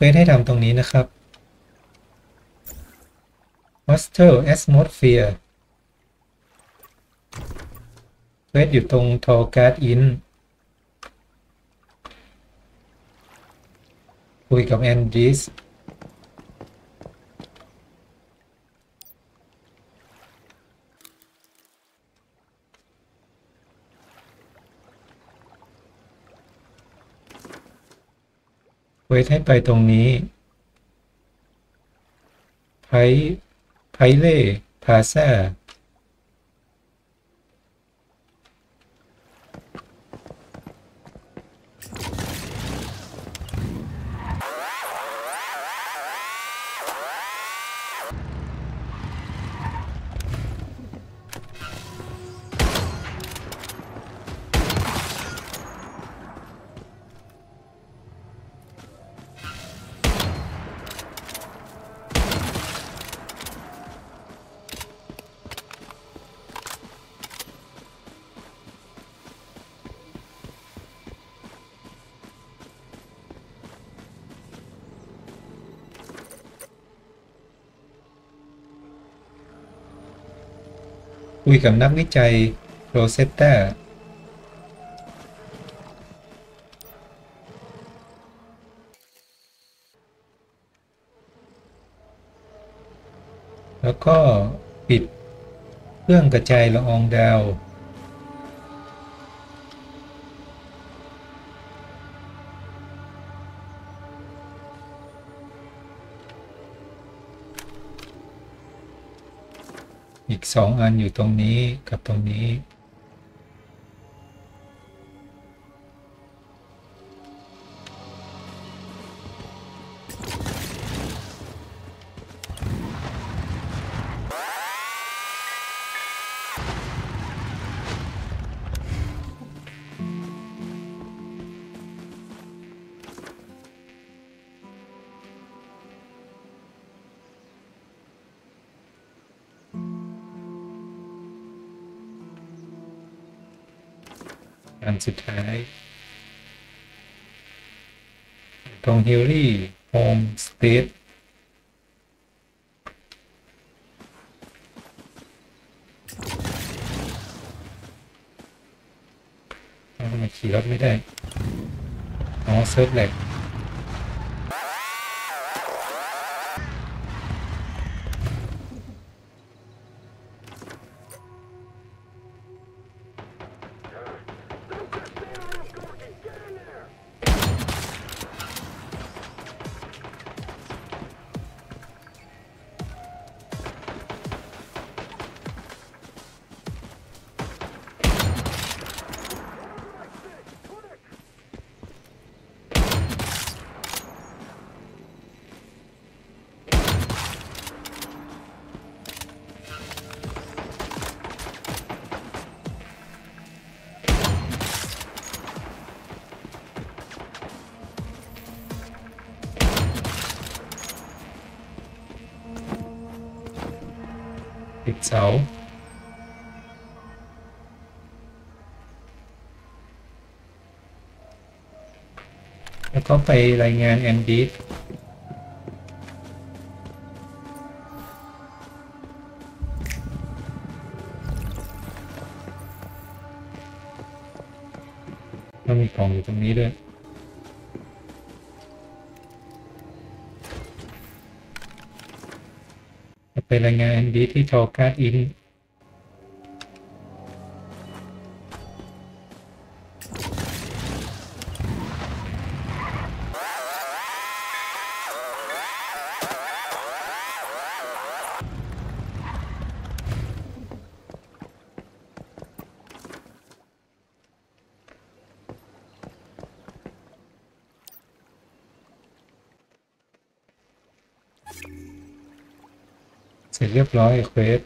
quest ให้ทำตรงนี้นะครับ Hostile Atmosphere quest อยู่ตรง t o r g a t Inn คุยกับแอนดิส เวทให้ไปตรงนี้ไพไพเล่พาซา คุยกับนักวิจัยโรเซตตาแล้วก็ปิดเครื่องกระจายละอองดาว อีกสองอันอยู่ตรงนี้กับตรงนี้ อันสุดท้าย ตรง Hilly Homestead ทำไมขี่รถไม่ได้ อ๋อ เซิร์ฟ lag ติดเสาแล้วก็ไปรายงานแอนดีสมันมีกล่องอยู่ตรงนี้ด้วย ไปรายงานแอนดีที่ทอการ์ดอิน เสร็จเรียบร้อยเควส